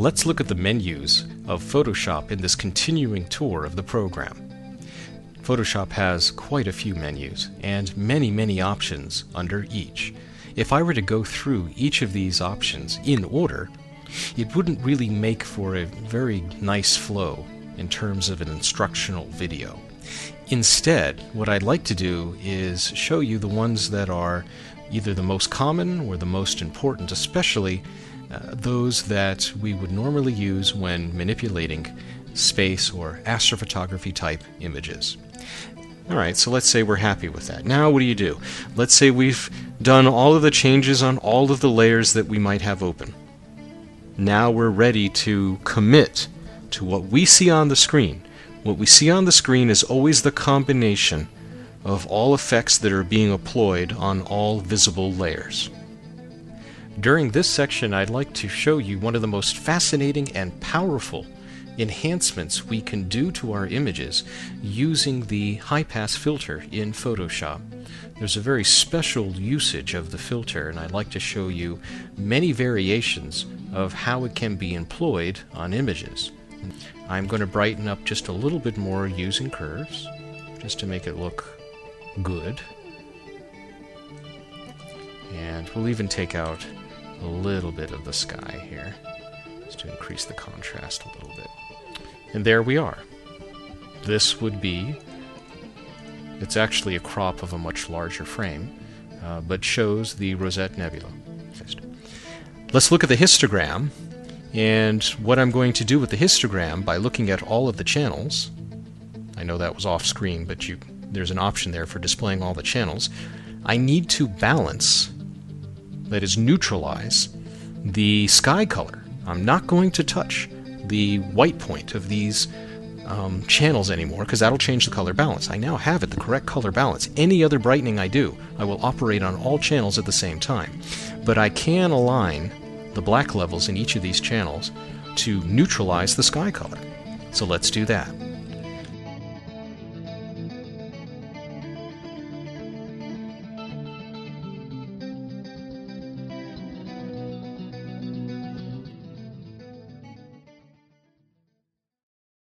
Let's look at the menus of Photoshop in this continuing tour of the program. Photoshop has quite a few menus and many, many options under each. If I were to go through each of these options in order, it wouldn't really make for a very nice flow in terms of an instructional video. Instead, what I'd like to do is show you the ones that are either the most common or the most important, especially uh, those that we would normally use when manipulating space or astrophotography type images. Alright, so let's say we're happy with that. Now what do you do? Let's say we've done all of the changes on all of the layers that we might have open. Now we're ready to commit to what we see on the screen. What we see on the screen is always the combination of all effects that are being employed on all visible layers. During this section, I'd like to show you one of the most fascinating and powerful enhancements we can do to our images using the high pass filter in Photoshop. There's a very special usage of the filter, and I'd like to show you many variations of how it can be employed on images. I'm going to brighten up just a little bit more using curves, just to make it look good. And we'll even take out a little bit of the sky here, just to increase the contrast a little bit. And there we are. This would be, it's actually a crop of a much larger frame, uh, but shows the Rosette Nebula. Let's look at the histogram and what I'm going to do with the histogram by looking at all of the channels. I know that was off screen, but you, there's an option there for displaying all the channels. I need to balance, that is neutralize, the sky color. I'm not going to touch the white point of these um, channels anymore because that'll change the color balance. I now have it the correct color balance. Any other brightening I do, I will operate on all channels at the same time. But I can align the black levels in each of these channels to neutralize the sky color. So let's do that.